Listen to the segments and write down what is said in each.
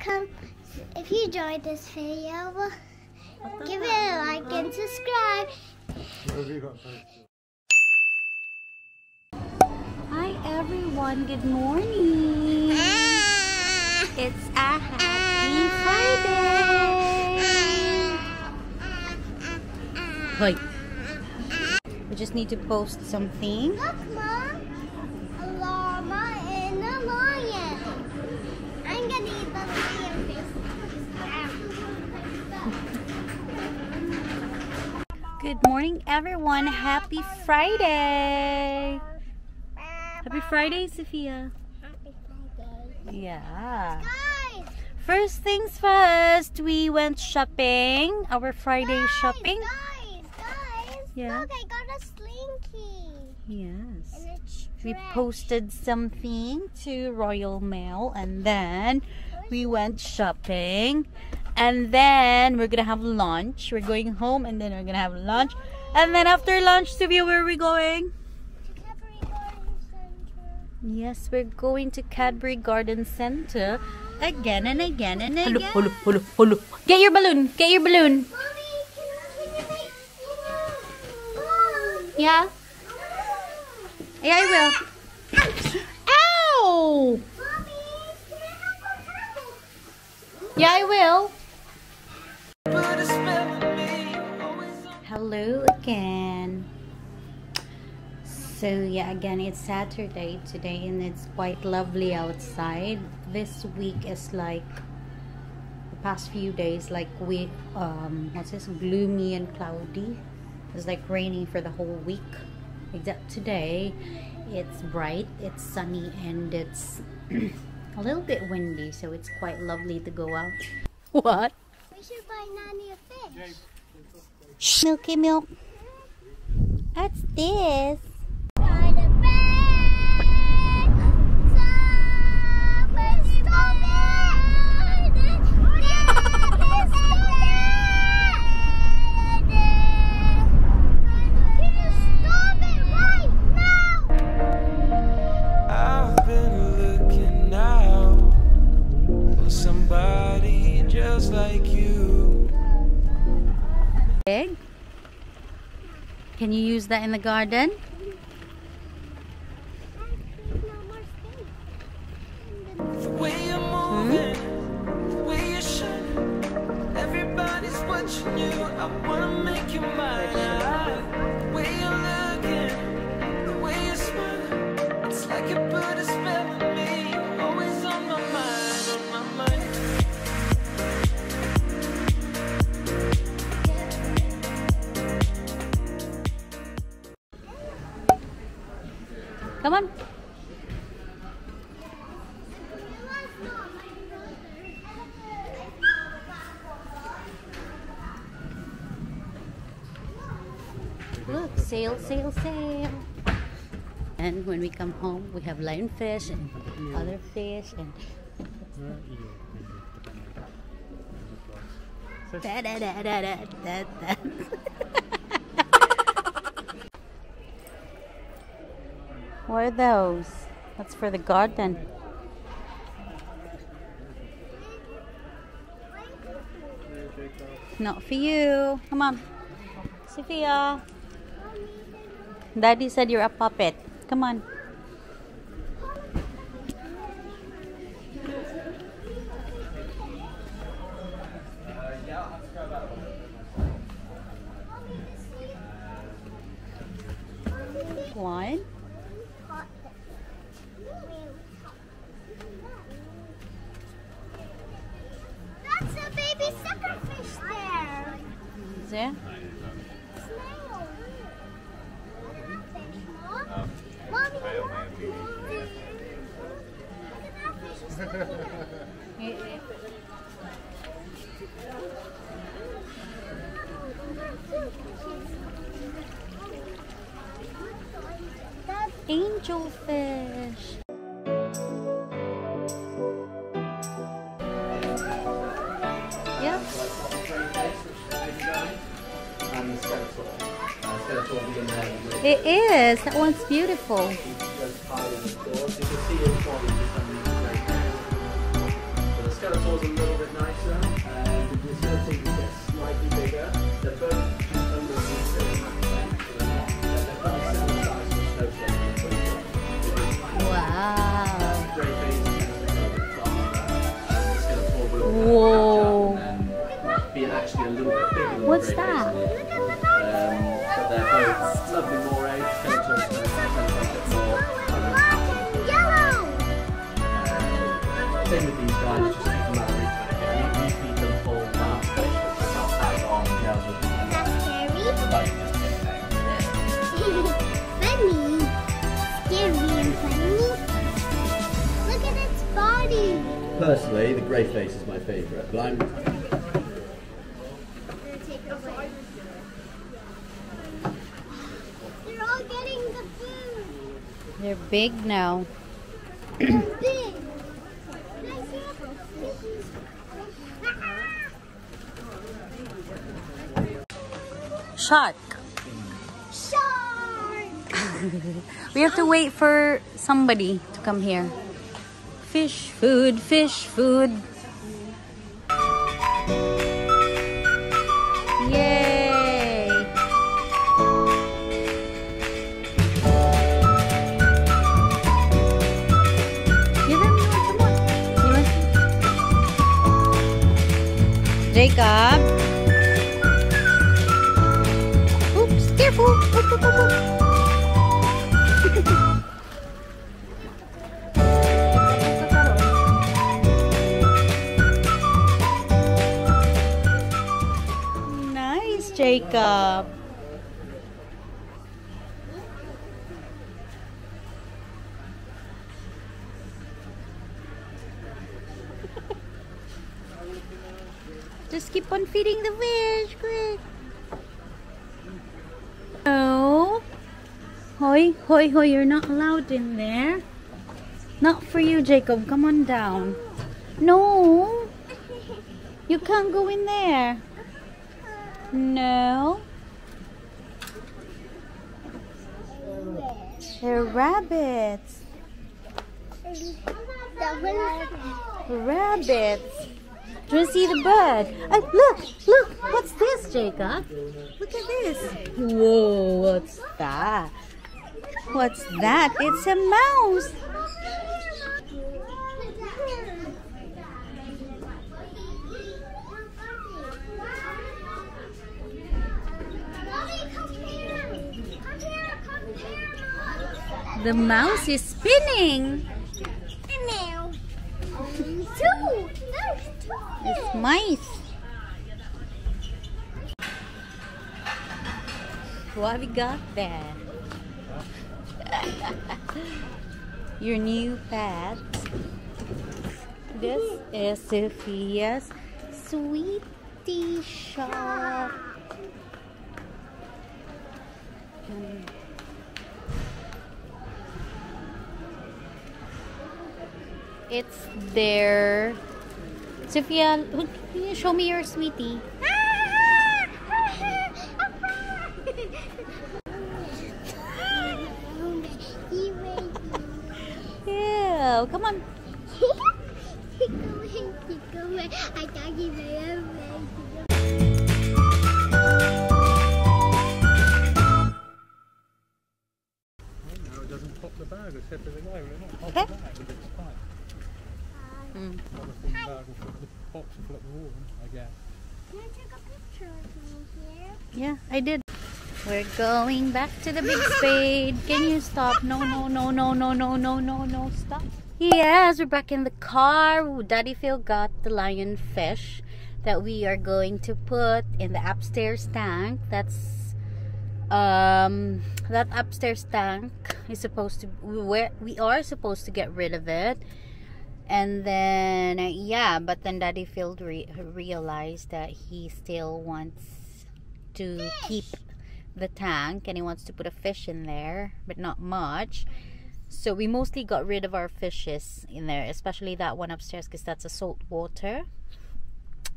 come, if you enjoyed this video, give it a like and subscribe. Hi everyone, good morning. Ah. It's a happy Friday. Ah. Ah. Hoy. We just need to post something. Look, Mom. A llama and a lion. I'm gonna eat the lion face. Good morning everyone. Happy Friday. Happy Friday, Sophia. Happy Friday. Yeah. Guys, First things first, we went shopping. Our Friday guys, shopping. Guys, guys. Yeah. Look, I got a slinky. Yes. We posted something to Royal Mail and then we went shopping and then we're gonna have lunch. We're going home and then we're gonna have lunch. And then after lunch, Sylvia, where are we going? to Cadbury Garden Center. Yes, we're going to Cadbury Garden Center again and again and again. Holo, holo, holo. Get your balloon. Get your balloon. Mommy, can, can you make, you know, Yeah. Yeah, I will. Ow! Mommy, can I have a? Yeah, I will. Hello again. So yeah, again it's Saturday today and it's quite lovely outside. This week is like the past few days like we um what's this gloomy and cloudy. It's like raining for the whole week. Except today it's bright, it's sunny and it's a little bit windy, so it's quite lovely to go out. What? We should buy Nanny a fish. Milky milk. What's this? Can you use that in the garden? Look, sail, sail, sail. And when we come home, we have lionfish and other fish and da da da da da da da. What are those? That's for the garden. Not for you. Come on. Sophia. Daddy said you're a puppet. Come on. One. That's a baby suckerfish there. Is there? Snail. Mommy, look at that fish. It's swimming. That's Angelfish. Yeah. It is. That one's beautiful. Actually a little bit bigger What's that? Um, they're both lovely moray. Skeletor's kind of a more. Yellow. Uh, Same with these guys, just keep them out of reach when they we, we feed them full mouth fish, which is not that long, you know, with That's scary. about just ten things. funny. Scary and funny. Look at its body. Personally, the grey face is my favourite, but I'm They're all getting the food. They're big now. They're big. Can I see it? Shark. Shark. We have to wait for somebody to come here. Fish food, fish food. Jacob. Oops, careful. Oop, oop, oop. Nice, Jacob. Just keep on feeding the fish, quick. Oh. No. Hoy, hoy, hoy, you're not allowed in there. Not for you, Jacob. Come on down. No. You can't go in there. No. They're rabbits. Rabbits. Do you see the bird? Oh, look, look. What's this, Jacob? Look at this. Whoa, what's that? What's that? It's a mouse. The mouse is spinning. Meow. Two. There's two. It's mice. What have we got there? Your new pet. This is Sophia's sweetie shop. It's there. Sophia, show me your sweetie. yeah, come on. I doesn't pop the bag, they're not the bag, it's fine. Mm. Can I take a picture of here? Yeah, I did. We're going back to the big spade. Can you stop? No, no, no, no, no, no, no, no, no, stop. Yes, we're back in the car. Daddy Phil got the lionfish that we are going to put in the upstairs tank. That's um that upstairs tank is supposed to where we are supposed to get rid of it and then yeah but then daddy Phil re- realized that he still wants to keep the tank and he wants to put a fish in there but not much. So we mostly got rid of our fishes in there especially that one upstairs because that's a salt water.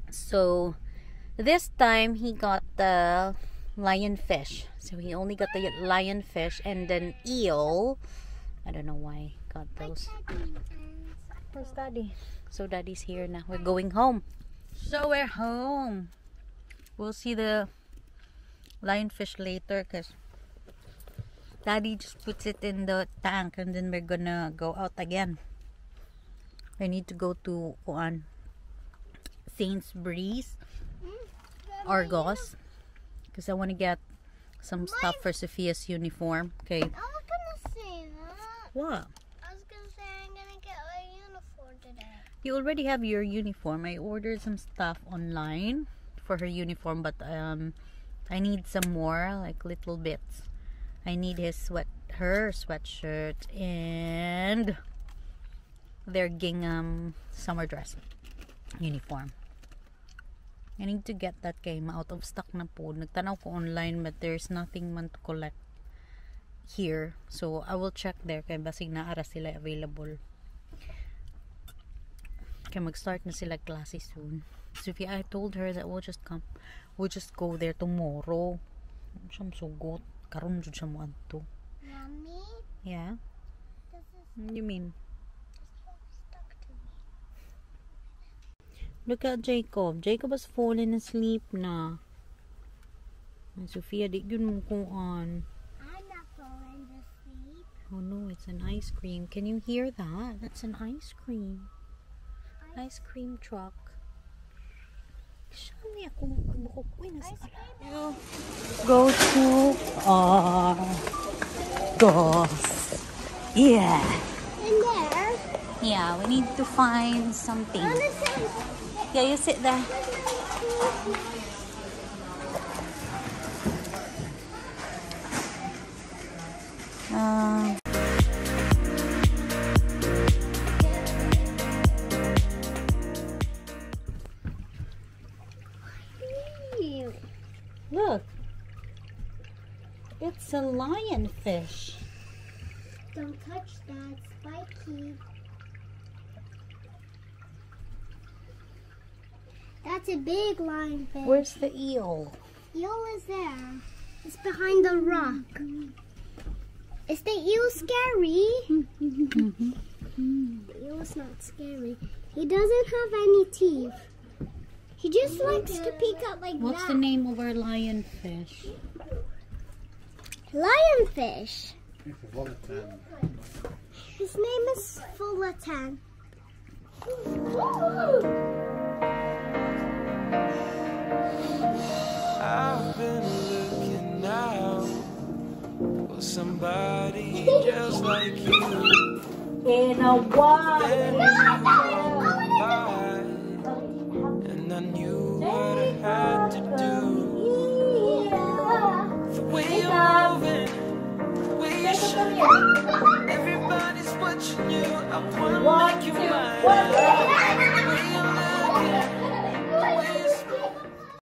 So this time he got the lionfish so he only got the lionfish and then eel. I don't know why he got those Where's daddy? So daddy's here now. We're going home. So we're home. We'll see the lionfish later because daddy just puts it in the tank and then we're gonna go out again. I need to go to on Sainsbury's Argos because I want to get some stuff for Sophia's uniform. Okay. I was gonna say that. What? I was gonna say I'm gonna get a uniform today. You already have your uniform. I ordered some stuff online for her uniform, but um, I need some more, like little bits. I need his sweat, her sweatshirt, and their gingham summer dress uniform. I need to get that game out of stock na po. Nagtanaw ko online but there's nothing man to collect here. So I will check there kay basig na ara sila available. Kaya mag-start na sila klase soon. Sophia, I told her that we'll just come, we'll just go there tomorrow. Siyam sugot. Karon jud siya mo adto. Mommy, Yeah? What do you mean? stuck to me. Look at Jacob. Jacob has fallen asleep na. Ay, Sophia, di yun mo on? I'm not falling asleep. Oh no, it's an ice cream. Can you hear that? That's an ice cream. Ice cream truck. Saan ako buhok ko nasa You go to Argos. Yeah. In there, Yeah, we need to find something. Yeah, you sit there. Uh, look. It's a lionfish. Don't touch that, spiky. That's a big lionfish. Where's the eel? eel is there. It's behind the rock. Is the eel scary? The eel is not scary. He doesn't have any teeth. He just likes to peek out like What's that. the name of our lionfish? Lionfish. It's. His name is Fullerton. I've been looking out for somebody just like you. In a while. Everybody's watching you. I wanna make you mine.